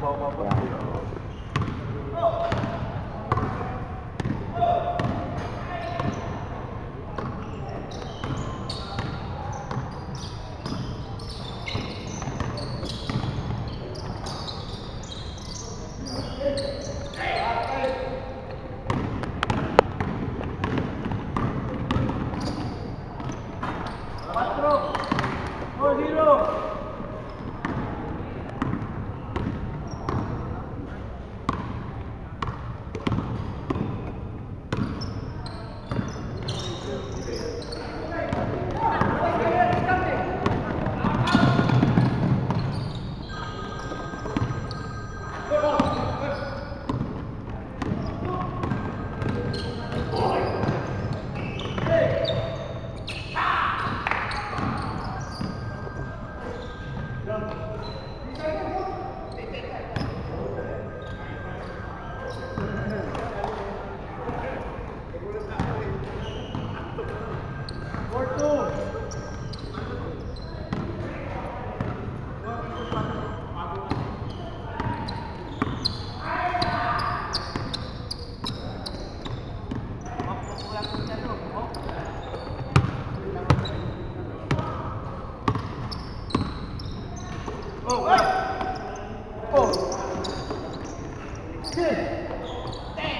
uma, uma bandeira. Oh, wow. Oh. Good. Damn.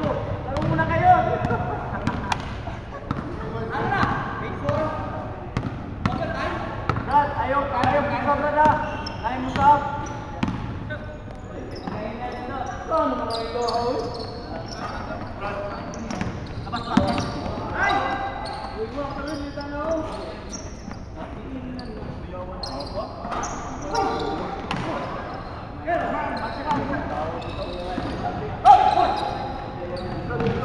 Get him!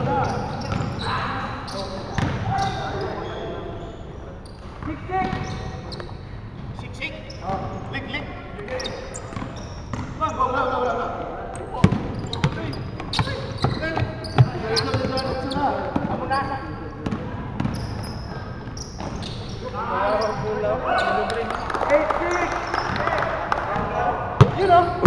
You know.